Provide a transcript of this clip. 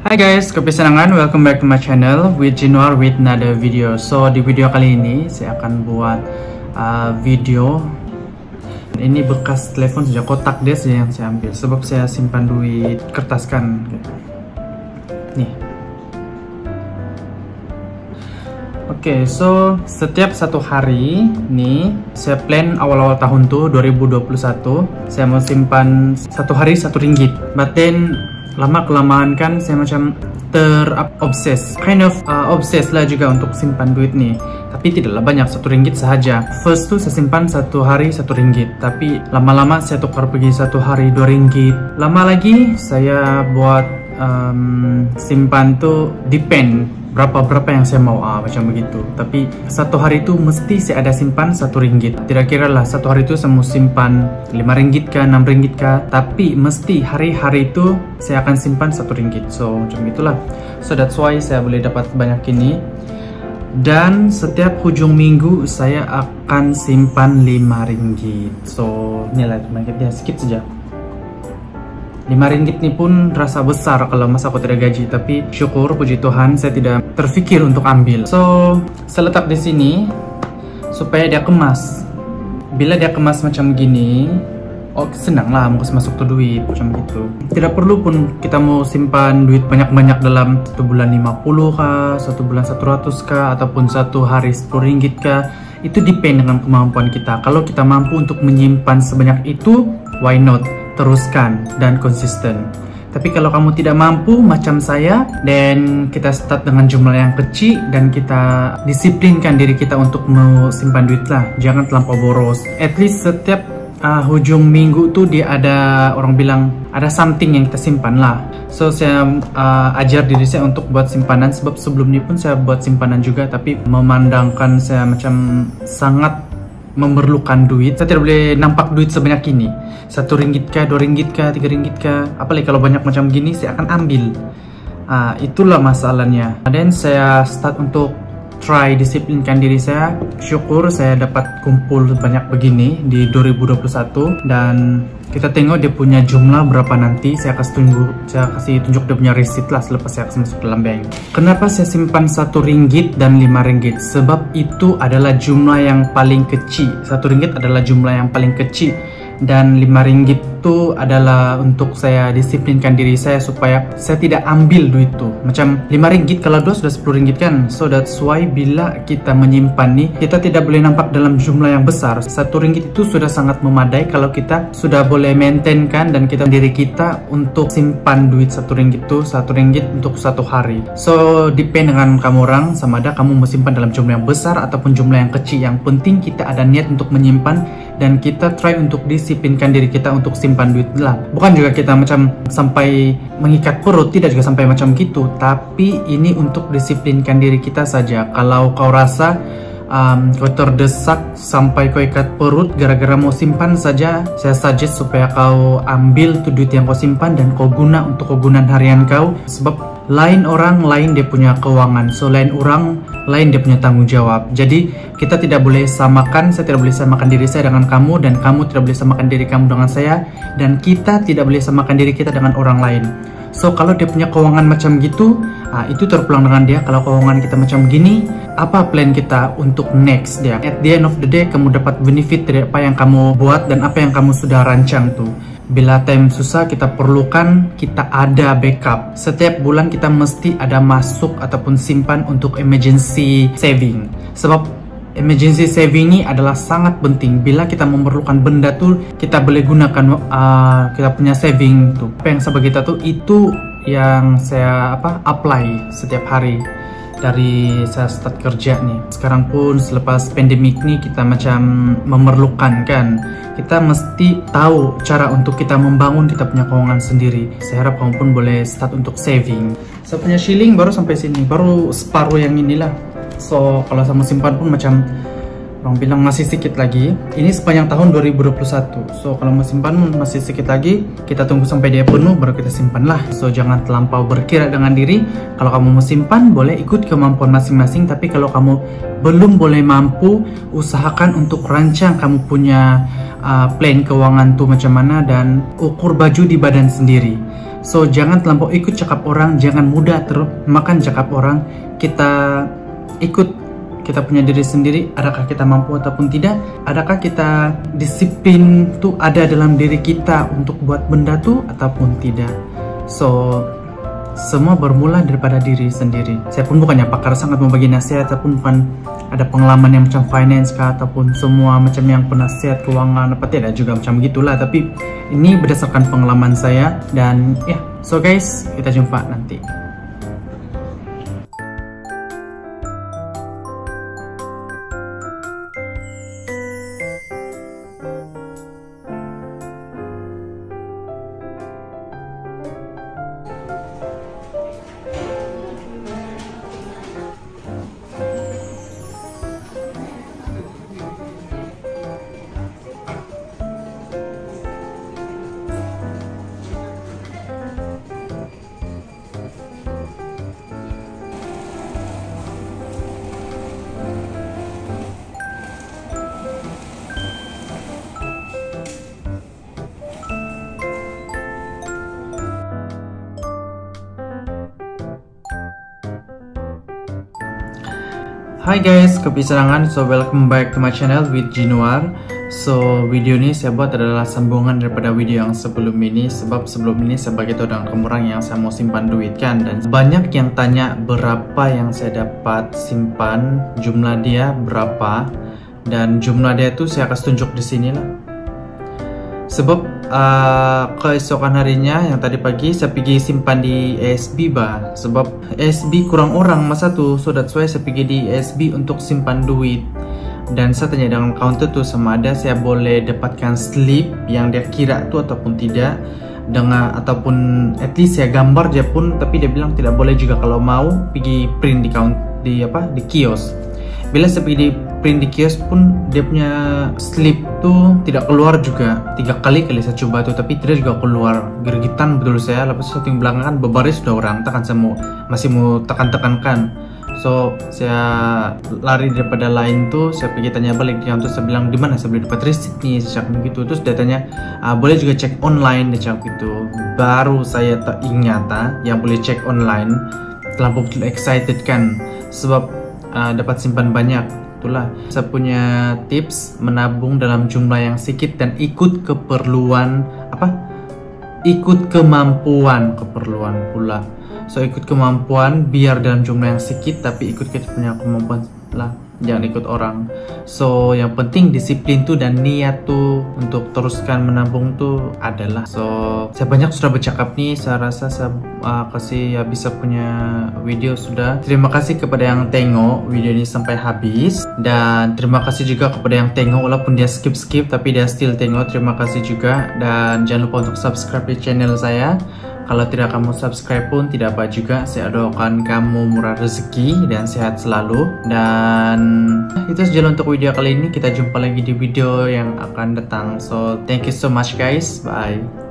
Hai guys, kepisanangan, welcome back to my channel with Januar with another video. So di video kali ini saya akan buat uh, video. Ini bekas telepon sejak kotak dia yang saya ambil sebab saya simpan duit kertas kan. Nih. Oke, okay, so setiap satu hari nih saya plan awal-awal tahun tuh 2021 saya mau simpan satu hari satu ringgit. But lama kelamaan kan saya macam terobses kind of uh, obses lah juga untuk simpan duit nih tapi tidaklah banyak satu ringgit sahaja. First tuh saya simpan satu hari satu ringgit. Tapi lama-lama saya tukar pergi satu hari dua ringgit. Lama lagi saya buat um, simpan tuh depend berapa-berapa yang saya mau ah, macam begitu. Tapi satu hari itu mesti saya ada simpan satu ringgit. Tidak kira lah satu hari itu saya mau simpan lima ringgit kah enam ringgit kah. Tapi mesti hari-hari itu saya akan simpan satu ringgit. So macam itulah so that's why saya boleh dapat banyak ini. Dan setiap hujung minggu saya akan simpan lima ringgit. So inilah ringgitnya sedikit saja 5 ringgit ini pun rasa besar kalau masa aku tidak gaji tapi syukur puji Tuhan saya tidak terfikir untuk ambil. So saya letak di sini supaya dia kemas. Bila dia kemas macam gini oh senang lah mau masuk tuh duit macam gitu. Tidak perlu pun kita mau simpan duit banyak-banyak dalam satu bulan 50 kah satu bulan 100 kah ataupun satu hari 10 ringgit kah. Itu depend dengan kemampuan kita. Kalau kita mampu untuk menyimpan sebanyak itu why not teruskan dan konsisten. Tapi kalau kamu tidak mampu macam saya dan kita start dengan jumlah yang kecil dan kita disiplinkan diri kita untuk simpan duit lah. Jangan terlampau boros. At least setiap uh, hujung minggu tuh dia ada orang bilang ada something yang kita simpan lah. So saya uh, ajar diri saya untuk buat simpanan sebab sebelum ini pun saya buat simpanan juga tapi memandangkan saya macam sangat memerlukan duit. Saya tidak boleh nampak duit sebanyak ini. Satu ringgit kah dua ringgit kah tiga ringgit kah. Apalagi kalau banyak macam gini saya akan ambil. Uh, itulah masalahnya. Dan saya start untuk try disiplinkan diri saya. Syukur saya dapat kumpul banyak begini di 2021 dan kita tengok dia punya jumlah berapa nanti saya kasih tunggu saya kasih tunjuk dia punya receipt lah selepas saya masuk dalam bank. Kenapa saya simpan satu ringgit dan lima ringgit? Sebab itu adalah jumlah yang paling kecil. Satu ringgit adalah jumlah yang paling kecil dan 5 ringgit itu adalah untuk saya disiplinkan diri saya supaya saya tidak ambil duit itu. Macam 5 ringgit kalau dua sudah 10 ringgit kan? So that's why bila kita menyimpan nih kita tidak boleh nampak dalam jumlah yang besar. Satu ringgit itu sudah sangat memadai kalau kita sudah boleh maintain kan? Dan kita diri kita untuk simpan duit satu ringgit itu satu ringgit untuk satu hari. So depend dengan kamu orang sama ada kamu mau simpan dalam jumlah yang besar ataupun jumlah yang kecil. Yang penting kita ada niat untuk menyimpan dan kita try untuk disiplinkan diri kita untuk simpan duit lah. Bukan juga kita macam sampai mengikat perut tidak juga sampai macam gitu. Tapi ini untuk disiplinkan diri kita saja. Kalau kau rasa um, kau terdesak sampai kau ikat perut gara-gara mau simpan saja saya suggest supaya kau ambil tuh duit yang kau simpan dan kau guna untuk kegunaan harian kau. Sebab lain orang lain dia punya keuangan so lain orang lain dia punya tanggung jawab. Jadi kita tidak boleh samakan saya tidak boleh samakan diri saya dengan kamu dan kamu tidak boleh samakan diri kamu dengan saya dan kita tidak boleh samakan diri kita dengan orang lain. So kalau dia punya keuangan macam gitu ah, itu terpulang dengan dia. Kalau keuangan kita macam gini apa plan kita untuk next dia? At the end of the day kamu dapat benefit dari apa yang kamu buat dan apa yang kamu sudah rancang tuh Bila time susah kita perlukan kita ada backup. Setiap bulan kita mesti ada masuk ataupun simpan untuk emergency saving. Sebab emergency saving ini adalah sangat penting. Bila kita memerlukan benda tuh kita boleh gunakan uh, kita punya saving tuh. Apa yang kita tuh itu yang saya apa apply setiap hari dari saya start kerja nih. Sekarang pun selepas pandemik nih kita macam memerlukan kan. Kita mesti tahu cara untuk kita membangun kita punya keuangan sendiri. Saya harap kamu pun boleh start untuk saving. Saya punya shilling baru sampai sini baru separuh yang inilah. So kalau saya mau simpan pun macam Orang bilang masih sedikit lagi. Ini sepanjang tahun 2021. So kalau mau simpan masih sedikit lagi. Kita tunggu sampai dia penuh baru kita simpan lah. So jangan terlampau berkira dengan diri. Kalau kamu mau simpan boleh ikut kemampuan masing-masing. Tapi kalau kamu belum boleh mampu, usahakan untuk rancang kamu punya uh, plan keuangan tuh macam mana dan ukur baju di badan sendiri. So jangan terlampau ikut cakap orang, jangan mudah termakan cakap orang. Kita ikut kita punya diri sendiri, adakah kita mampu ataupun tidak? Adakah kita disiplin tuh ada dalam diri kita untuk buat benda tuh ataupun tidak? So semua bermula daripada diri sendiri. Saya pun bukannya pakar sangat membagi nasihat ataupun bukan ada pengalaman yang macam finance kah ataupun semua macam yang penasihat keuangan apa tidak juga macam gitulah tapi ini berdasarkan pengalaman saya dan ya yeah. so guys kita jumpa nanti Hai guys, kepisangan. So welcome back to my channel with Jinuar. So video ini saya buat adalah sambungan daripada video yang sebelum ini Sebab sebelum ini tahu dengan kemurang yang saya mau simpan duit kan Dan banyak yang tanya berapa yang saya dapat simpan Jumlah dia berapa Dan jumlah dia itu saya akan tunjuk di sini lah Sebab uh, keesokan harinya yang tadi pagi saya pergi simpan di ASB bah Sebab ASB kurang orang masa tu? So that's why saya pergi di ASB untuk simpan duit. Dan saya tanya dengan counter tu sama ada saya boleh dapatkan slip yang dia kira tu ataupun tidak. Dengan ataupun at least saya gambar dia pun tapi dia bilang tidak boleh juga. Kalau mau pergi print di count di apa di kios. Bila saya pergi di print di kios pun dia punya slip tuh tidak keluar juga. Tiga kali kali saya coba tuh tapi tidak juga keluar. Gergitan betul saya. Lepas yang belakang kan bebaris sudah orang tekan saya mau masih mau tekan tekankan so saya lari daripada lain tuh saya pergi tanya balik dia untuk saya bilang di mana saya beli dapat receipt nih? Saya cakap begitu. Terus dia tanya ah, boleh juga cek online. Dia cakap gitu. Baru saya tak ingat ah, yang boleh cek online. Betul excited kan. Sebab uh, dapat simpan banyak itulah saya punya tips menabung dalam jumlah yang sedikit dan ikut keperluan apa? Ikut kemampuan keperluan pula. So ikut kemampuan biar dalam jumlah yang sedikit tapi ikut kita punya kemampuan lah jangan ikut orang. So yang penting disiplin tuh dan niat tuh untuk teruskan menabung tuh adalah. So saya banyak sudah bercakap nih. Saya rasa saya uh, kasih ya bisa punya video sudah. Terima kasih kepada yang tengok video ini sampai habis. Dan terima kasih juga kepada yang tengok walaupun dia skip skip tapi dia still tengok. Terima kasih juga. Dan jangan lupa untuk subscribe di channel saya kalau tidak kamu subscribe pun tidak apa juga. Saya doakan kamu murah rezeki dan sehat selalu. Dan itu saja untuk video kali ini. Kita jumpa lagi di video yang akan datang. So, thank you so much guys. Bye.